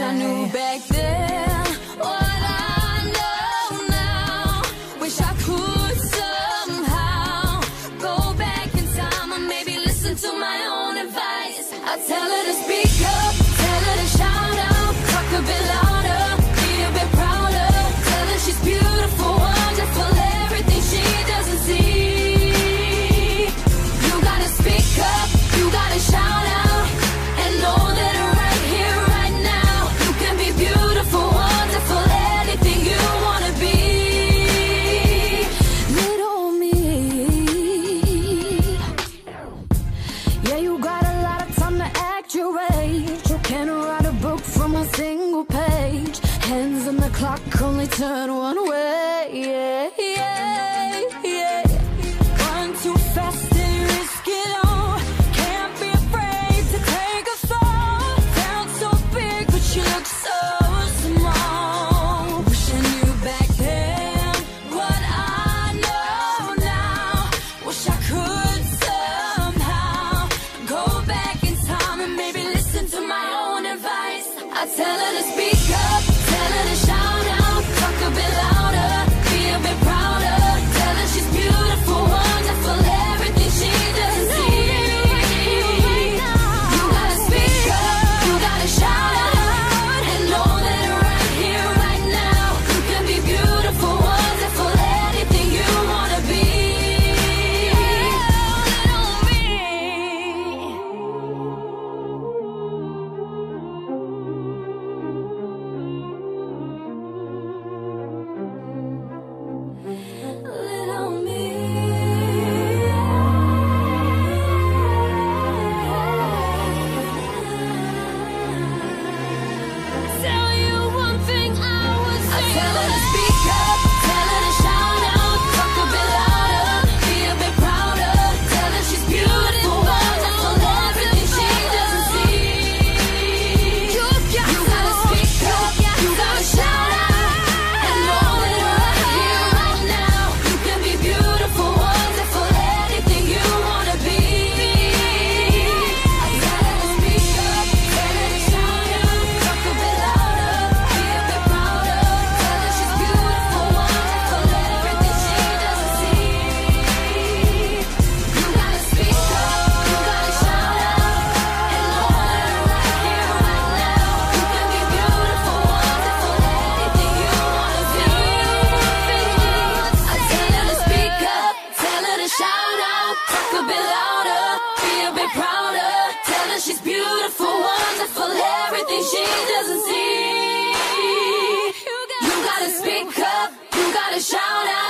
wish I knew back then. clock only turned one way. Yeah, yeah, yeah. Run too fast and risk it all. Can't be afraid to take a fall. Down so big, but you look so small. Wish I back then what I know now. Wish I could somehow go back in time and maybe listen to my own advice. I tell her to speak. she doesn't see. You gotta speak up, you gotta shout out.